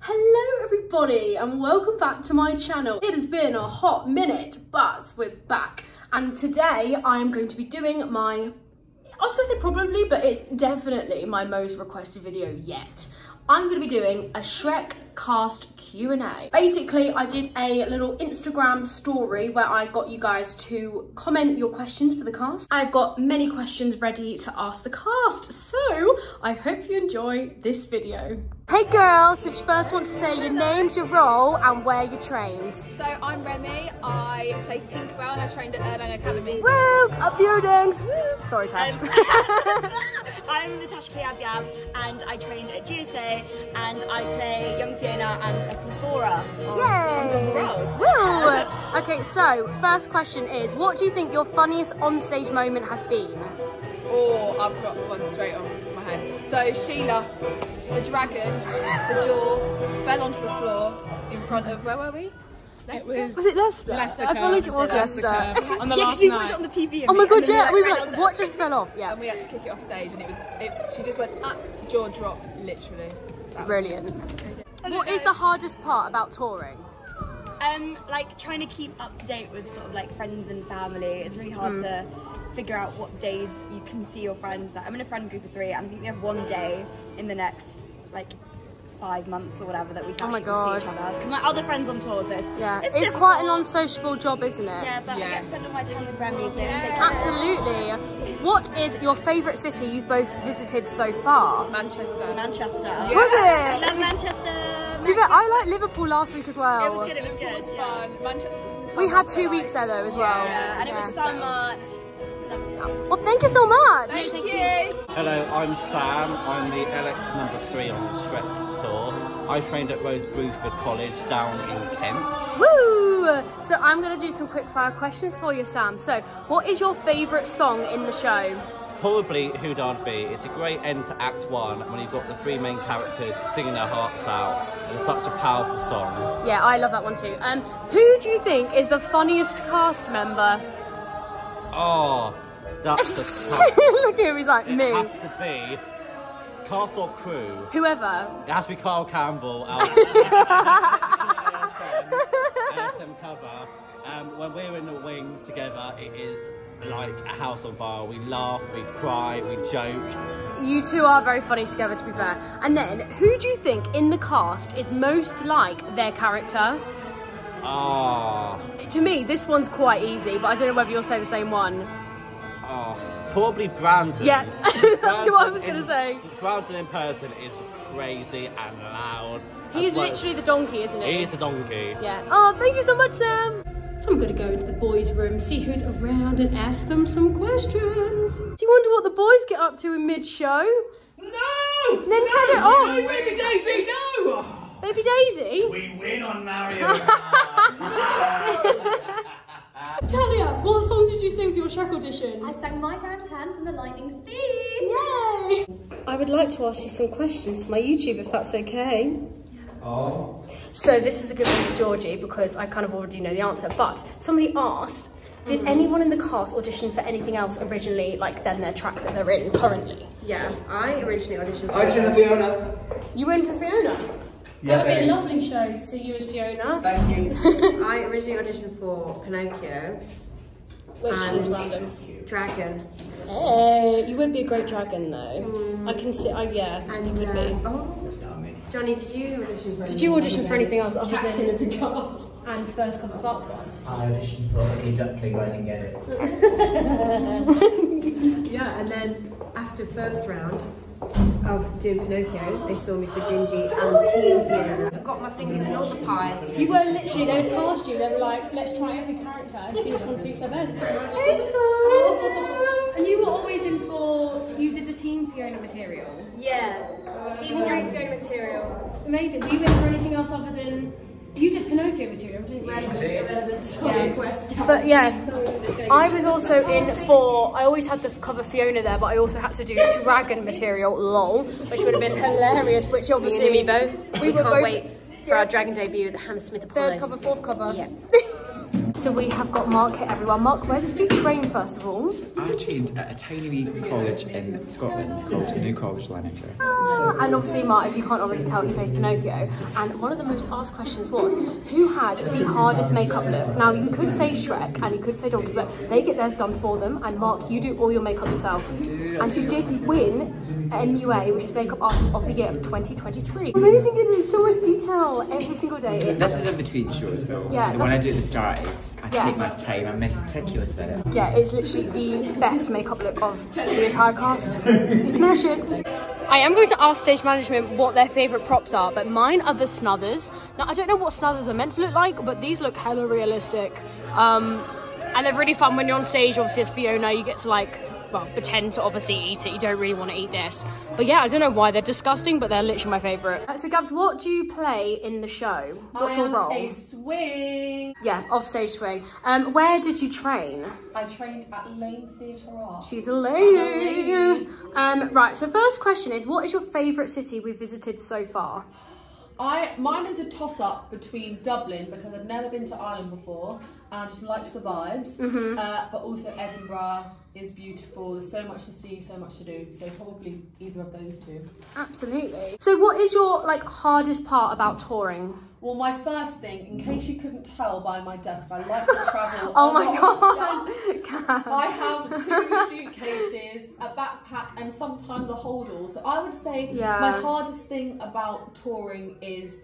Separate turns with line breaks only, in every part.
Hello everybody and welcome back to my channel. It has been a hot minute but we're back and today I am going to be doing my, I was to say probably but it's definitely my most requested video yet. I'm going to be doing a Shrek cast Q&A. Basically, I did a little Instagram story where I got you guys to comment your questions for the cast. I've got many questions ready to ask the cast, so I hope you enjoy this video. Hey girls, so just first want to say your names, your role and where you trained.
So I'm Remy, I play Tinkerbell and I trained at Urdang Academy.
Woo! Up the dings! Sorry Tash.
Um, I'm Natasha Kiabyab and I trained at GSA and I play young Fiona and Epiphora
Yay! Woo! Okay, so first question is, what do you think your funniest onstage moment has been?
Oh, I've got one straight off my head. So Sheila, the dragon, the jaw, fell onto the floor in front of, where were we? Leicester?
Was it Leicester?
Leicester
I feel like it was
Leicester
Leicester.
On the
yeah,
last
'cause you watched
night.
it on the TV.
Oh my god,
and then
yeah, we were like, what just fell off? Yeah,
And we had to kick it off stage and it was, it, she just went, up, jaw dropped, literally. That was-
brilliant. What is the hardest part about touring?
Um, like trying to keep up to date with sort of like friends and family. It's really hard to figure out what days you can see your friends. Like, I'm in a friend group of three, and I think we have one day in the next like five months or whatever that we can
Oh my
actually see each other. Because my other friends on tour, so it's,
Yeah,
it's,
it's quite an
difficult.
unsociable job, isn't it?
Yeah, but I get to spend all my time with Remy, so it's
Absolutely. What is your favourite city you've both visited so far?
Manchester.
Manchester.
Was
I
it?
love Manchester.
Do you know, I like Liverpool last week as
It
well.
was good. It was
It
good.
was
yeah.
fun. Manchester was in
We
summer,
had
so
two
like-
weeks there though as well.
Yeah, and it was
Yeah.
summer.
Well, thank you so much.
Thank you.
Hello, I'm Sam. I'm the LX number three on the Shrek tour. I trained at Rose Bruford College down in Kent.
Woo! So I'm going to do some quick fire questions for you, Sam. So, what is your favourite song in the show?
Probably Who'd I Be. It's a great end to Act One when you've got the three main characters singing their hearts out. And it's such a powerful song.
Yeah, I love that one too. Um, who do you think is the funniest cast member?
Oh, that's the.
Look at him, he's like
It
me.
has to be cast or crew.
Whoever.
It has to be Carl Campbell. Our LSM cover. Um, when we're in the wings together, it is like a house on fire. We laugh, we cry, we joke.
You two are very funny together, to be fair. And then, who do you think in the cast is most like their character?
Ah,
To me, this one's quite easy, but I don't know whether you'll say the same one.
Ah, probably Brandon.
Yeah, that's what I was gonna say.
Brandon in person is crazy and loud.
He's
as well-
literally the donkey, isn't he?
He is a donkey.
Yeah. Oh, thank you so much, Sam. So I'm gonna go into the boys' room, see who's around, and ask them some questions. Do you wonder what the boys get up to in mid-show?
No!
Nintendo.
No,
Oh,
no, Baby Daisy, no!
baby Daisy.
We win on Mario.
Talia, what song did you sing for your Shrek audition?
I sang My Character Hand from the Lightning Thief.
Yay! I would like to ask you some questions for my YouTube, if that's okay.
oh.
So this is a good one for Georgie because I kind of already know the answer. But somebody asked, did mm-hmm. anyone in the cast audition for anything else originally, like than their track that they're in currently?
Yeah, I originally auditioned for
Hi, Jenna Fiona.
You were in for Fiona.
Yeah,
that would be a lovely show to you as Fiona.
Thank you.
I originally auditioned for Pinocchio,
Which is
And-
random.
Dragon,
Hey, you would be a great dragon though. I can see. Oh yeah,
and
you would
uh,
be.
oh,
That's not me.
Johnny, did you audition for?
Did you audition for anything else other
Captain
than
of the Guard.
and first come up one?
I auditioned for Ugly Duckling, but I didn't get it.
Yeah, and then after first round of doing Pinocchio, they saw me for Gingy and Teen Fiona. I got my fingers in all the pies.
You were literally, they would cast you, they were like, let's try every character and see which one suits their best.
And you were always in for, you did the Teen Fiona material.
Yeah. Team Green Fiona material.
Amazing. Were you in for anything else other than, you did Pinocchio material, didn't you?
Yeah. But yeah, I was also in for, I always had to cover Fiona there, but I also had to do dragon material, lol, which would have been hilarious, which obviously
Me both.
We
We can't
both-
wait for our dragon debut, at the Hammersmith Apollo.
Third cover, fourth cover.
Yeah.
So we have got Mark here, everyone. Mark, where did you train first of all?
I trained at a tiny wee college in Scotland called New College Lanarkshire.
Ah, and obviously, Mark, if you can't already tell, he plays Pinocchio. And one of the most asked questions was, who has the hardest makeup look? Now, you could say Shrek and you could say Donkey, but they get theirs done for them. And Mark, you do all your makeup yourself. And you did win MUA, which is Makeup Artist of the Year of 2023. Amazing, it is so much detail every single day.
This is in between shows though.
Yeah,
And when I do at the start, is I
Yeah.
take my time. I'm meticulous with it.
Yeah, it's literally the best makeup look of the entire cast. Smash it. I am going to ask stage management what their favourite props are, but mine are the snuthers. Now, I don't know what snuthers are meant to look like, but these look hella realistic. Um, and they're really fun when you're on stage, obviously, as Fiona, you get to like, well, pretend to obviously eat it. You don't really want to eat this. But yeah, I don't know why they're disgusting, but they're literally my favourite. Uh, so, Gabs, what do you play in the show? What's your role?
a swing.
Yeah, off stage swing. Um, where did you train?
I trained at Laine Theatre Art.
She's a lady. Um, right, so first question is, what is your favourite city we've visited so far?
I mine is a toss up between Dublin because I've never been to Ireland before and I just liked the vibes.
Mm-hmm.
Uh, but also Edinburgh is beautiful. There's so much to see, so much to do. So probably either of those two.
Absolutely. So what is your like hardest part about touring?
Well, my first thing, in case you couldn't tell by my desk, I like to travel.
Oh my
lot of stuff.
god.
I have two suitcases, a backpack, and sometimes a hold all. So I would say
Yeah.
my hardest thing about touring is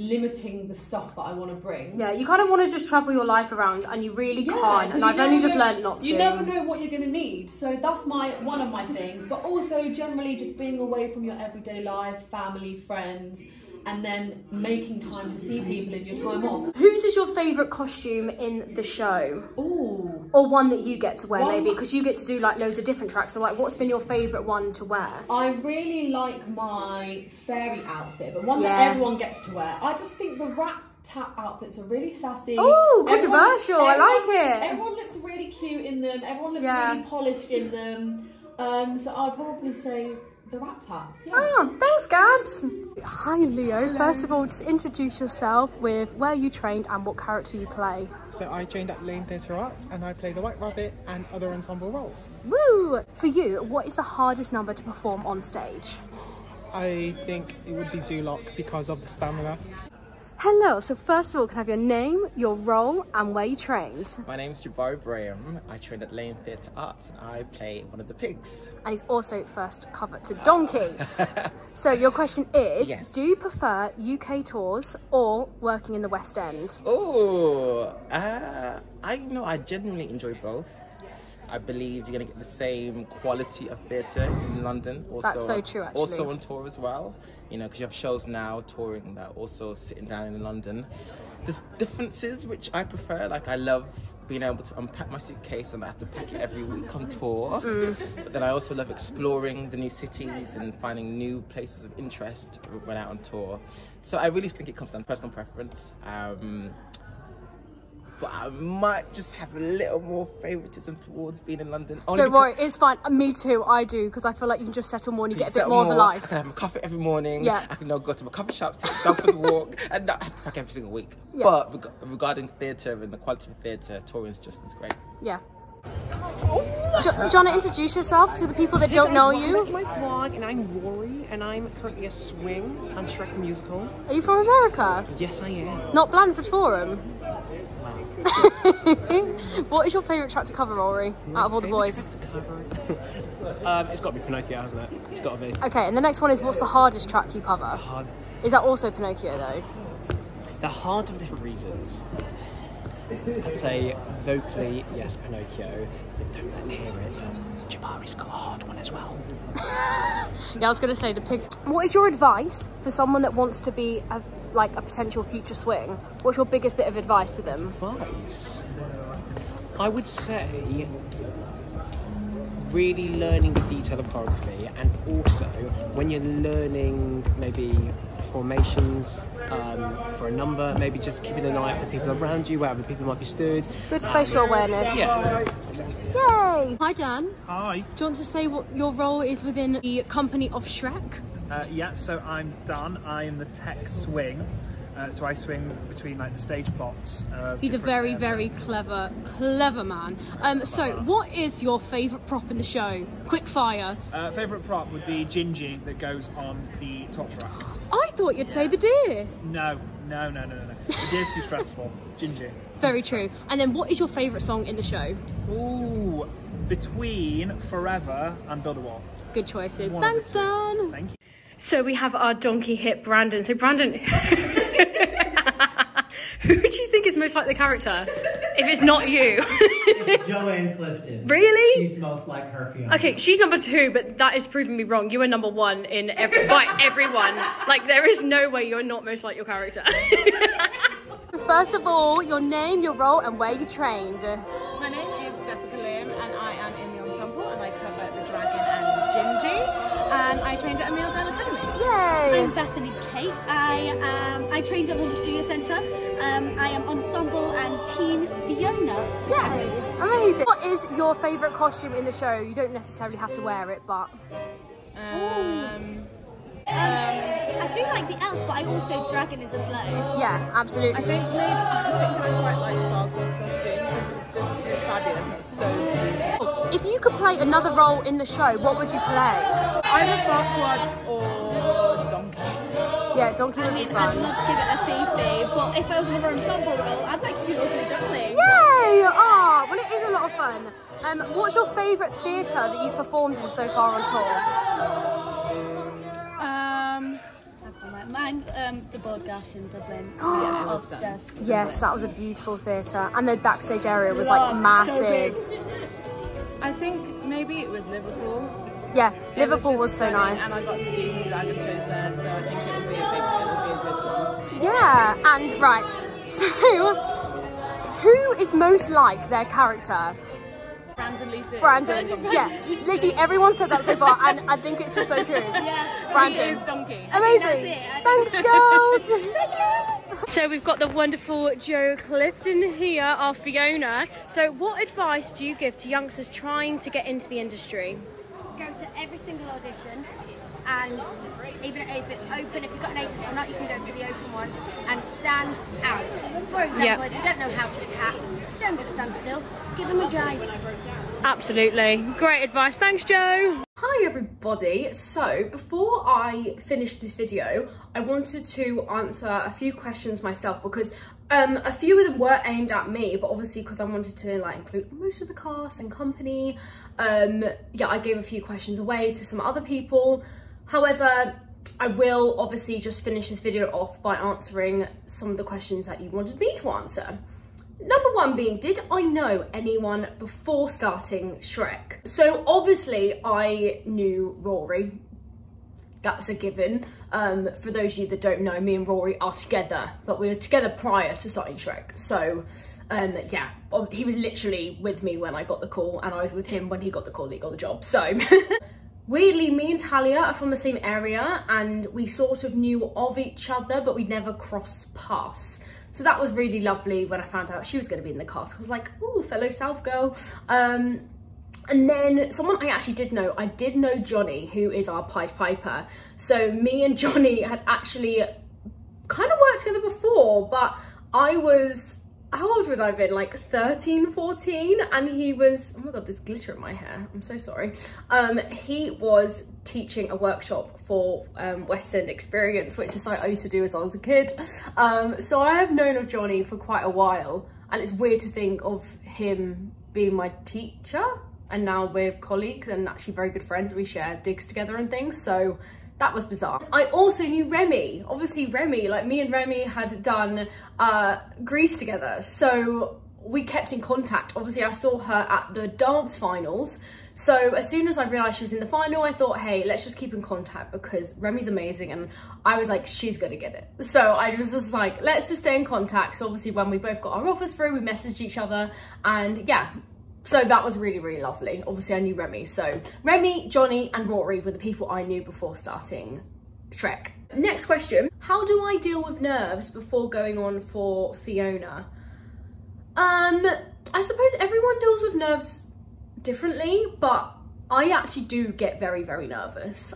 limiting the stuff that I want to bring.
yeah, you kind of want to just travel your life around and you really
Yeah,
can't. And I've only
never
just learned not to.
You never know what you're going to need. So that's my one of my things. But also generally just being away from your everyday life, family, friends, and then making time to see people in your time off.
Whose is your favourite costume in the show?
Ooh.
Or one that you get to wear
One-
maybe? Because you get to do like loads of different tracks. So like what's been your favourite one to wear?
I really like my fairy outfit, but one
Yeah.
that everyone gets to wear. I just think the rat tap outfits are really sassy.
Ooh,
Everyone-
controversial, I like
everyone-
it.
Everyone looks really cute in them. Everyone looks
Yeah.
really polished in them. Um, so I'd probably say the rat tat. Yeah.
Oh, thanks, Gabs. Hi, Leo. First of all, just introduce yourself with where you trained and what character you play.
So I trained at Laine Theatre Arts and I play the White Rabbit and other ensemble roles.
Woo! For you, what is the hardest number to perform on stage?
I think it would be Duloc because of the stamina.
Hello, so first of all, can I have your name, your role, and where you trained?
My name's Jabari Braham. I trained at Laine Theatre Arts and I play one of the pigs.
And he's also first cover to Donkey. so your question is,
Yes.
do you prefer UK tours or working in the West End?
Oh, uh, I know I genuinely enjoy both. I believe you're gonna get the same quality of theatre in London. Also,
That's so true, actually.
Also on tour as well. You know, because you have shows now touring that are also sitting down in London. There's differences which I prefer. Like I love being able to unpack my suitcase and I have to pack it every week on tour.
Mm.
But then I also love exploring the new cities and finding new places of interest when out on tour. So I really think it comes down to personal preference. Um, but I might just have a little more favouritism towards being in London. Only
Don't worry, it's fine. Uh, me too, I do, because I feel like you can just settle more and you get a bit
settle
more, of a life.
I can have a coffee every morning.
Yeah.
I can now go to my coffee shops, take the dog for the walk, and not have to pack every single week.
Yeah.
But reg- regarding theatre and the quality of theatre, touring is just as great.
Yeah. Jo- do you want to introduce yourself to the people that don't know you?
That's my vlog and I'm Rory and I'm currently a swing on Shrek the Musical.
Are you from America?
Yes, I am.
Not Blandford Forum? what is your favourite track to cover, Rory, out of all the boys?
um, it's got to be Pinocchio, hasn't it? It's got to be.
Okay, and the next one is what's the hardest track you cover?
Hard.
Is that also Pinocchio though?
They're hard for different reasons. I'd say vocally, yes, Pinocchio, but don't let me hear it. But Jabari's got a hard one as well.
Yeah, I was going to say the pigs. What is your advice for someone that wants to be a, like a potential future swing? What's your biggest bit of advice for them?
Advice? I would say really learning the detail of choreography and also when you're learning maybe formations um, for a number, maybe just keeping an eye out for people around you, where other people might be stood.
Good spatial awareness.
Yeah.
Yay! Hi Dan.
Hi.
Do you want to say what your role is within the company of Shrek?
Uh, yeah, so I'm Dan. I am the tech swing. Uh, so I swing between like the stage plots. Of
He's a
different,
very, very clever, clever man. Um, so what is your favourite prop in the show? Quick fire.
Uh, favourite prop would be Gingy that goes on the top track.
I thought you'd say the deer.
No, no, no, no, no, no. The deer's too stressful. Gingy.
Very true. And then what is your favourite song in the show?
Ooh, between Forever and Build a Wall.
Good choices.
One
Thanks,
the.
Dan.
Thank you.
So we have our donkey hit Brandon. So Brandon, who do you think is most like the character? If it's not you.
It's Joanne Clifton.
Really?
She's most like her fiance.
Okay, she's number two, but that is proving me wrong. You are number one in every by everyone. Like there is no way you're not most like your character. First of all, your name, your role, and where you trained.
My name is Jessica Lim and I am in the ensemble and I cover the dragon and Gingy and I trained at Emil Dale Academy.
Yay!
I'm Bethany Kate. I um, I trained at London Studio Centre. Um, I am ensemble and teen Fiona.
Yay! Amazing. What is your favourite costume in the show? You don't necessarily have to wear it, but
Um,
Um, I do like the elf, but I also dragon is a slow.
yeah, absolutely.
I think maybe I think I quite like Farquaad's costume because it's just it's fabulous. It's so beautiful.
If you could play another role in the show, what would you play?
Either Farquhar or Donkey.
Yeah, Donkey would
I
be
mean, I'd
fun.
love to give it a Fifi, but if I was another ensemble role, I'd like to do Ugly Duckling.
Yay! Ah, well, it is a lot of fun. Um, what's your favourite theatre that you've performed in so far on tour?
Um,
Mine's um, the Bord Gáis in Dublin.
Oh,
yes.
Yes, that was a beautiful theatre, and the backstage area was
Oh,
like massive.
big. I think maybe it was Liverpool.
Yeah,
It
Liverpool was,
just
so
stunning,
nice.
And I got to do some dragon shows there, so I think it would be a big, it would be a good one.
Yeah, and right, so who is most like their character?
Brandon Lee Fitz.
Brandon. Yeah, literally everyone said that so far, and I think it's just so true.
Yeah.
Brandon.
He is Donkey.
Amazing.
That's it.
Thanks, girls. so we've got the wonderful Joe Clifton here, our Fiona. So what advice do you give to youngsters trying to get into the industry?
Go to every single audition and even if it's open, if you've got an agent or not, you can go to the open ones and stand out. For example,
Yep.
if you don't know how to tap, don't just stand still, give them a jive.
Absolutely. Great advice. Thanks, Joe. Hi, everybody. So, before I finish this video, I wanted to answer a few questions myself because um, a few of them were aimed at me, but obviously because I wanted to like include most of the cast and company, um, yeah, I gave a few questions away to some other people. However, I will obviously just finish this video off by answering some of the questions that you wanted me to answer. Number one being, did I know anyone before starting Shrek? So obviously I knew Rory. That's a given. Um, for those of you that don't know, me and Rory are together, but we were together prior to starting Shrek. So um, yeah, he was literally with me when I got the call and I was with him when he got the call that he got the job. So Weirdly, me and Talia are from the same area and we sort of knew of each other, but we'd never crossed paths. So that was really lovely when I found out she was going to be in the cast. I was like, oh, fellow South girl. Um, and then someone I actually did know, I did know Johnny, who is our Pied Piper. So me and Johnny had actually kind of worked together before, but I was, how old would I have been? Like 13, 14? And he was, oh my God, there's glitter in my hair. I'm so sorry. Um, he was teaching a workshop for um, West End Experience, which is something I used to do as I was a kid. Um, so I have known of Johnny for quite a while. And it's weird to think of him being my teacher. And now we're colleagues and actually very good friends. We share digs together and things. So that was bizarre. I also knew Remy. Obviously Remy, like me and Remy had done uh, Grease together. So we kept in contact. Obviously I saw her at the dance finals. So as soon as I realised she was in the final, I thought, hey, let's just keep in contact because Remy's amazing. And I was like, she's gonna get it. So I was just like, let's just stay in contact. So obviously when we both got our offers through, we messaged each other and yeah, so that was really, really lovely. Obviously, I knew Remy. So Remy, Johnny, and Rory were the people I knew before starting Shrek. Next question. How do I deal with nerves before going on for Fiona? Um, I suppose everyone deals with nerves differently, but I actually do get very, very nervous.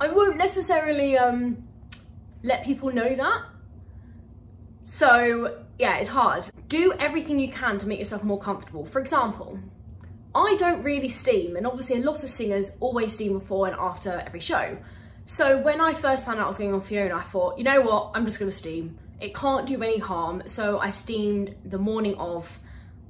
I won't necessarily um, let people know that So yeah, it's hard. Do everything you can to make yourself more comfortable. For example, I don't really steam and obviously a lot of singers always steam before and after every show. So when I first found out I was going on Fiona, I thought, you know what, I'm just gonna steam. It can't do any harm. So I steamed the morning of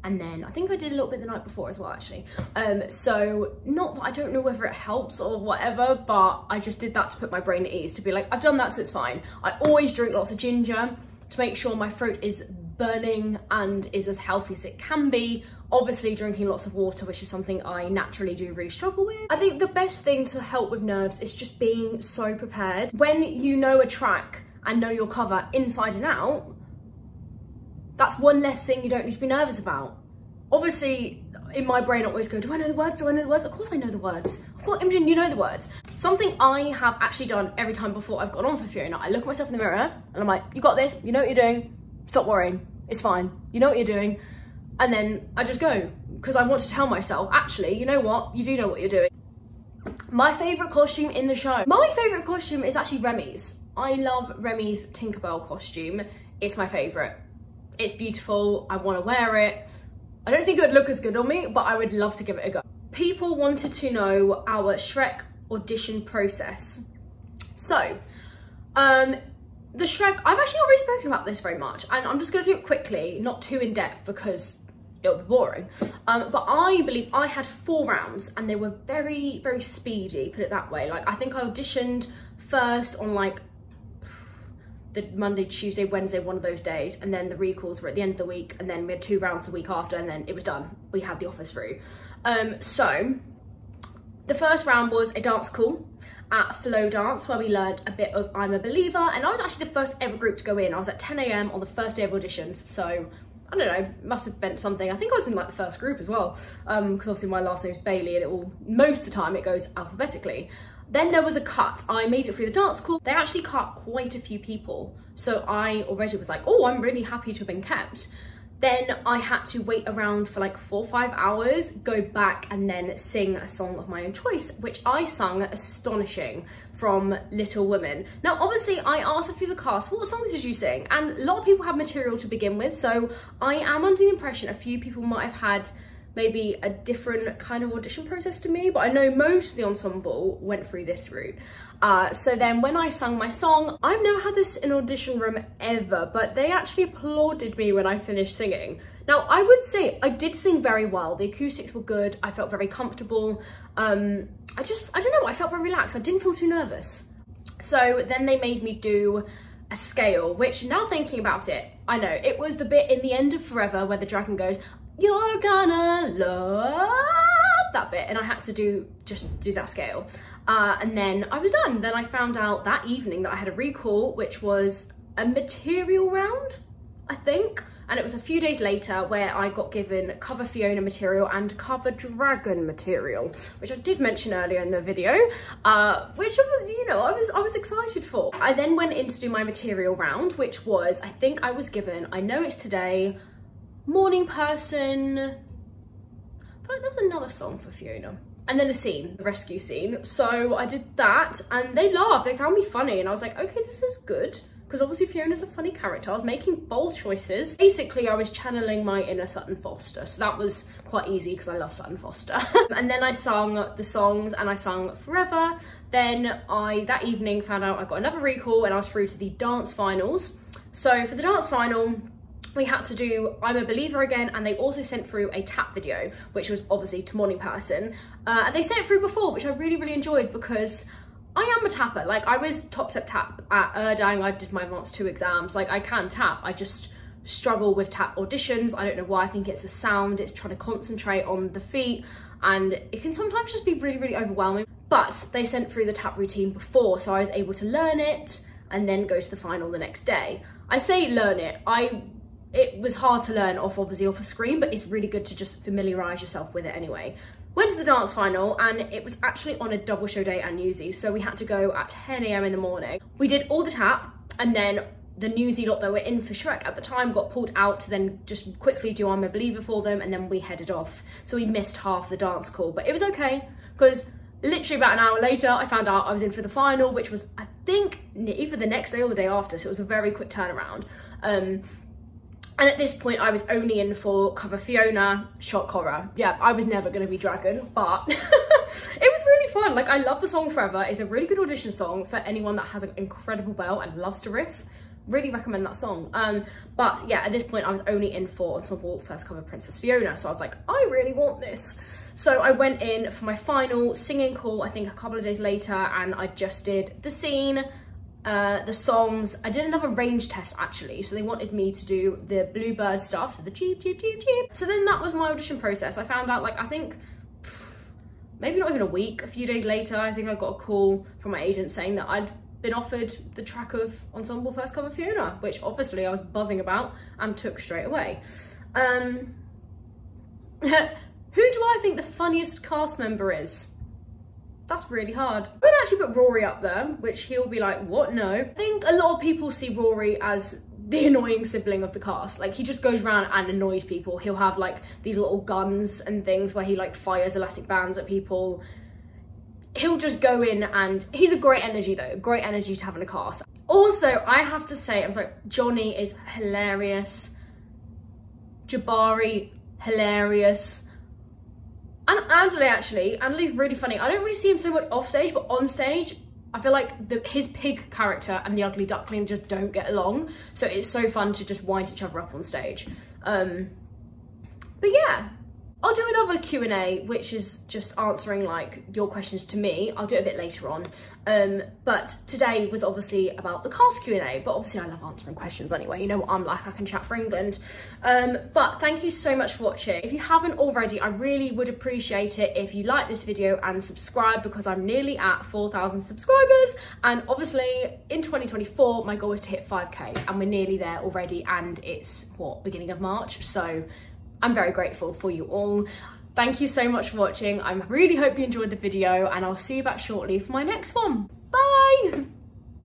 and then I think I did a little bit the night before as well actually. Um, so not, that I don't know whether it helps or whatever, but I just did that to put my brain at ease, to be like, I've done that so it's fine. I always drink lots of ginger to make sure my throat is burning and is as healthy as it can be. Obviously drinking lots of water, which is something I naturally do really struggle with. I think the best thing to help with nerves is just being so prepared. When you know a track and know your cover inside and out, that's one less thing you don't need to be nervous about. Obviously, in my brain I always go, do I know the words? Do I know the words? Of course I know the words. Of course, Imogen, you know the words. Something I have actually done every time before I've gone on for Fiona, I look at myself in the mirror and I'm like, you got this, you know what you're doing, stop worrying, it's fine, you know what you're doing. And then I just go, because I want to tell myself, actually, you know what, you do know what you're doing. My favourite costume in the show. My favourite costume is actually Remy's. I love Remy's Tinkerbell costume. It's my favourite. It's beautiful, I want to wear it. I don't think it would look as good on me, but I would love to give it a go. People wanted to know our Shrek audition process. So, um, the Shrek, I've actually not really spoken about this very much, and I'm just gonna do it quickly, not too in depth because it'll be boring. Um, but I believe I had four rounds and they were very, very speedy, put it that way. Like, I think I auditioned first on like the Monday, Tuesday, Wednesday, one of those days, and then the recalls were at the end of the week, and then we had two rounds the week after, and then it was done. We had the offers through. Um, so the first round was a dance call at Flow Dance where we learned a bit of I'm a Believer and I was actually the first ever group to go in. I was at 10am on the first day of auditions so I don't know, must have meant something. I think I was in like the first group as well because um, obviously my last name is Bailey and it will, most of the time it goes alphabetically. Then there was a cut. I made it through the dance call. They actually cut quite a few people. So I already was like, oh, I'm really happy to have been kept. Then I had to wait around for like four or five hours, go back and then sing a song of my own choice, which I sung Astonishing from Little Women. Now, obviously I asked a few of the cast, what songs did you sing? And a lot of people have material to begin with. So I am under the impression a few people might have had maybe a different kind of audition process to me, but I know most of the ensemble went through this route. Uh, so then when I sung my song, I've never had this in audition room ever, but they actually applauded me when I finished singing. Now, I would say I did sing very well. The acoustics were good. I felt very comfortable. Um, I just, I don't know, I felt very relaxed. I didn't feel too nervous. So then they made me do a scale, which now thinking about it, I know, it was the bit in the end of Forever where the dragon goes, you're gonna love that bit and I had to do just do that scale uh, and then I was done then I found out that evening that I had a recall which was a material round I think and it was a few days later where I got given cover Fiona material and cover dragon material, which I did mention earlier in the video, uh, which you know I was I was excited for. I then went in to do my material round, which was I think I was given I know it's today morning person. Like there was another song for Fiona. And then a scene, the rescue scene. So I did that and they laughed, they found me funny and I was like, okay, this is good. Because obviously Fiona's a funny character. I was making bold choices. Basically, I was channeling my inner Sutton Foster. So that was quite easy because I love Sutton Foster. and then I sung the songs and I sung Forever. Then I, that evening, found out I got another recall and I was through to the dance finals. So for the dance final, we had to do I'm a Believer again and they also sent through a tap video which was obviously to Morning Person uh, and they sent it through before which I really really enjoyed because I am a tapper. Like I was top set tap at Urdang. I did my advanced 2 exams. Like I can tap. I just struggle with tap auditions. I don't know why I think it's the sound. It's trying to concentrate on the feet. And it can sometimes just be really really overwhelming. But they sent through the tap routine before so I was able to learn it and then go to the final the next day. I say learn it. I it was hard to learn off obviously off a screen, but it's really good to just familiarise yourself with it anyway. Went to the dance final and it was actually on a double show day at Newsies, so we had to go at 10am in the morning. We did all the tap and then the Newsy lot that were in for Shrek at the time got pulled out to then just quickly do I'm a Believer for them and then we headed off. So we missed half the dance call, but it was okay because literally about an hour later I found out I was in for the final, which was, I think either the next day or the day after, so it was a very quick turnaround. Um, and at this point, I was only in for cover Fiona, shock horror. Yeah, I was never to be Dragon, but it was really fun. Like, I love the song Forever. It's a really good audition song for anyone that has an incredible belt and loves to riff. Really recommend that song. Um, but yeah, at this point, I was only in for Ensemble First Cover Princess Fiona. So I was like, I really want this. So I went in for my final singing call, I think a couple of days later, and I just did the scene, uh, the songs. I did another range test actually. So they wanted me to do the Bluebird stuff, so the cheep, cheep, cheep, cheep. So then that was my audition process. I found out like, I think maybe not even a week, a few days later, I think I got a call from my agent saying that I'd been offered the track of Ensemble First Cover Fiona, which obviously I was buzzing about and took straight away. Um, who do I think the funniest cast member is? That's really hard. I'm gonna actually put Rory up there, which he'll be like, what, no? I think a lot of people see Rory as the annoying sibling of the cast. Like he just goes around and annoys people. He'll have like these little guns and things where he like fires elastic bands at people. He'll just go in and he's a great energy though, great energy to have in a cast. Also, I have to say, I'm sorry, Johnny is hilarious. Jabari, hilarious. And Andale actually, Andale's really funny. I don't really see him so much off stage, but on stage, I feel like the, his pig character and the ugly duckling just don't get along. So it's so fun to just wind each other up on stage. Um, but yeah, I'll do another Q&A, which is just answering like your questions to me. I'll do it a bit later on. Um, but today was obviously about the cast Q&A, but obviously I love answering questions anyway. You know what I'm like, I can chat for England. Um, but thank you so much for watching. If you haven't already, I really would appreciate it if you like this video and subscribe because I'm nearly at 4,000 subscribers. And obviously in 2024, my goal is to hit 5K and we're nearly there already. And it's what, beginning of March. So I'm very grateful for you all. Thank you so much for watching. I really hope you enjoyed the video and I'll see you back shortly for my next one. Bye!